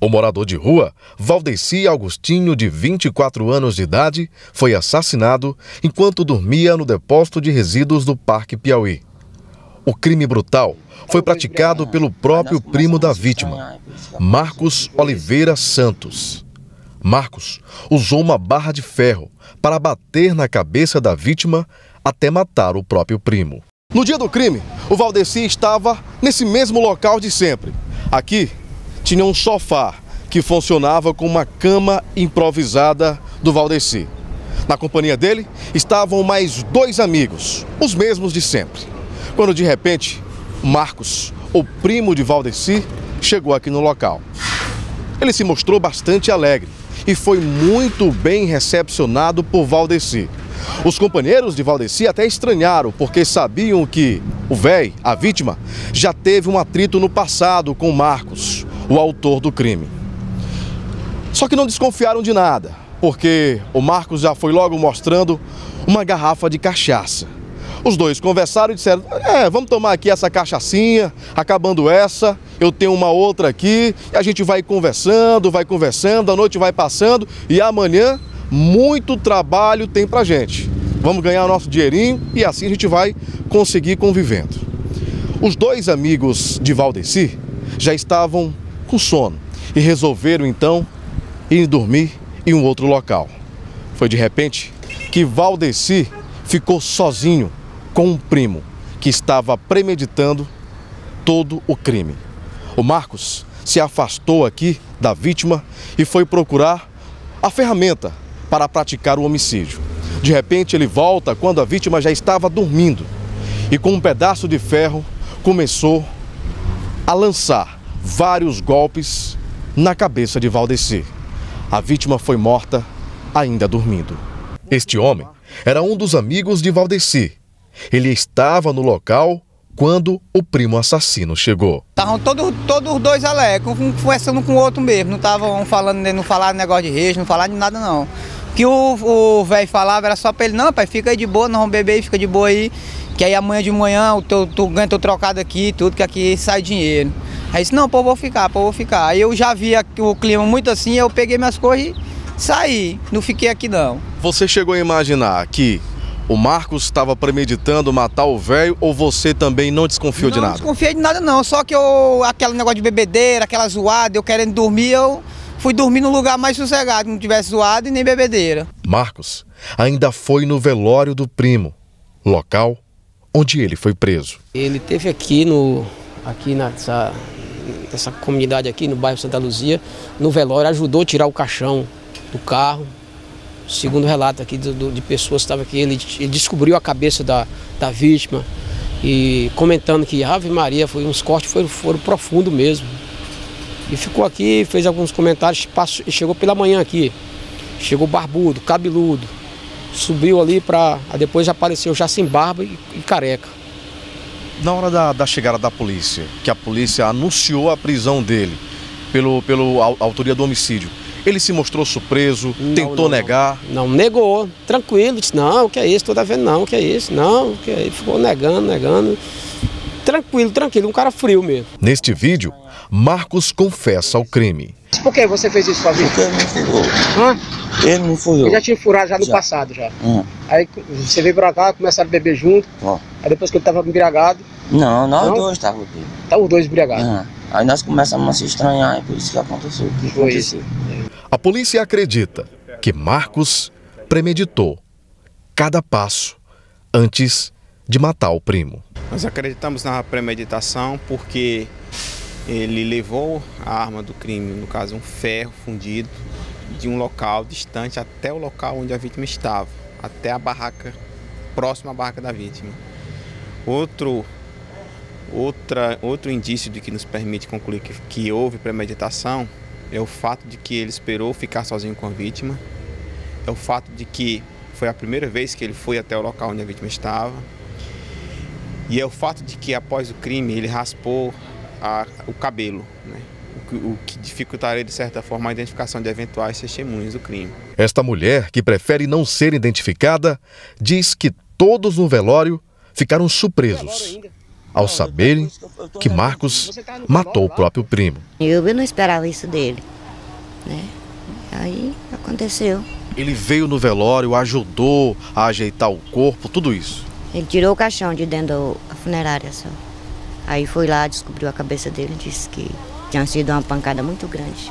O morador de rua, Valdeci Augustinho, de 24 anos de idade, foi assassinado enquanto dormia no depósito de resíduos do Parque Piauí. O crime brutal foi praticado pelo próprio primo da vítima, Marcos Oliveira Santos. Marcos usou uma barra de ferro para bater na cabeça da vítima até matar o próprio primo. No dia do crime, o Valdeci estava nesse mesmo local de sempre. Aqui tinha um sofá que funcionava como uma cama improvisada do Valdeci. Na companhia dele estavam mais dois amigos, os mesmos de sempre. Quando de repente, Marcos, o primo de Valdeci, chegou aqui no local. Ele se mostrou bastante alegre e foi muito bem recepcionado por Valdeci. Os companheiros de Valdeci até estranharam, porque sabiam que o véi, a vítima, já teve um atrito no passado com Marcos, o autor do crime. Só que não desconfiaram de nada, porque o Marcos já foi logo mostrando uma garrafa de cachaça. Os dois conversaram e disseram: É, vamos tomar aqui essa cachaçinha, acabando essa, eu tenho uma outra aqui, e a gente vai conversando, vai conversando, a noite vai passando e amanhã muito trabalho tem pra gente. Vamos ganhar nosso dinheirinho e assim a gente vai conseguir convivendo. Os dois amigos de Valdeci já estavam com sono e resolveram então ir dormir em um outro local. Foi de repente que Valdeci ficou sozinho com um primo que estava premeditando todo o crime. O Marcos se afastou aqui da vítima e foi procurar a ferramenta para praticar o homicídio. De repente, ele volta quando a vítima já estava dormindo e, com um pedaço de ferro, começou a lançar vários golpes na cabeça de Valdeci. A vítima foi morta ainda dormindo. Este homem era um dos amigos de Valdeci. Ele estava no local quando o primo assassino chegou. Estavam todos, todos os dois alegres, conversando com o outro mesmo. Não estavam falando, não falaram negócio de reis, não falaram de nada não. O que o velho falava era só para ele, não, pai, fica aí de boa, nós vamos beber aí, fica de boa aí. Que aí amanhã de manhã o teu, tu ganha teu trocado aqui, tudo, que aqui sai dinheiro. Aí disse, não, pô, vou ficar, pô, vou ficar. Aí eu já via o clima muito assim, eu peguei minhas coisas e saí. Não fiquei aqui não. Você chegou a imaginar que o Marcos estava premeditando matar o velho ou você também não desconfiou não, de nada? Não desconfiei de nada não, só que eu, aquele negócio de bebedeira, aquela zoada, eu querendo dormir, eu fui dormir num lugar mais sossegado, não tivesse zoado e nem bebedeira. Marcos ainda foi no velório do primo, local onde ele foi preso. Ele teve aqui no aqui nessa, nessa comunidade aqui no bairro Santa Luzia, no velório, ajudou a tirar o caixão do carro. Segundo relato aqui do, do, de pessoas que estavam aqui, ele, ele, descobriu a cabeça da, da vítima e comentando que Ave Maria foi uns cortes foram, foram profundos mesmo. E ficou aqui, fez alguns comentários, passou, chegou pela manhã aqui. Chegou barbudo, cabeludo. Subiu ali para. Depois apareceu já sem barba e, e careca. Na hora da, da, chegada da polícia, que a polícia anunciou a prisão dele pelo, pelo a, autoria do homicídio, ele se mostrou surpreso, não, tentou não, negar? Não, não, negou, tranquilo, disse, não, o que é isso, toda vez não, o que é isso, não, o que é isso, ficou negando, negando. Tranquilo, tranquilo, um cara frio mesmo. Neste vídeo, Marcos confessa o crime. Por que você fez isso com a vida? Porque ele me furou. Hã? Ele me furou. Ele já tinha furado já no Já. passado já. Hum. Aí você veio pra cá, começaram a beber junto. Ó. Aí depois que ele tava embriagado, Não, nós Não? dois estávamos aqui. tá os dois embriagados. Aham. Aí nós começamos a se estranhar e por isso que aconteceu. o que Foi aconteceu. A polícia acredita que Marcos premeditou cada passo antes de matar o primo. Nós acreditamos na premeditação porque ele levou a arma do crime, no caso um ferro fundido, de um local distante até o local onde a vítima estava, até a barraca, próxima à barraca da vítima. Outro, outra, outro indício de que nos permite concluir que, que houve premeditação é o fato de que ele esperou ficar sozinho com a vítima, é o fato de que foi a primeira vez que ele foi até o local onde a vítima estava, e é o fato de que após o crime ele raspou a- o cabelo, né? o, que- dificultaria de certa forma a identificação de eventuais testemunhas do crime. Esta mulher, que prefere não ser identificada, diz que todos no velório ficaram surpresos ao saberem que Marcos matou o próprio primo. Eu, eu não esperava isso dele. né? Aí aconteceu. Ele veio no velório, ajudou a ajeitar o corpo, tudo isso. Ele tirou o caixão de dentro da funerária só. Aí foi lá, descobriu a cabeça dele, disse que tinha sido uma pancada muito grande.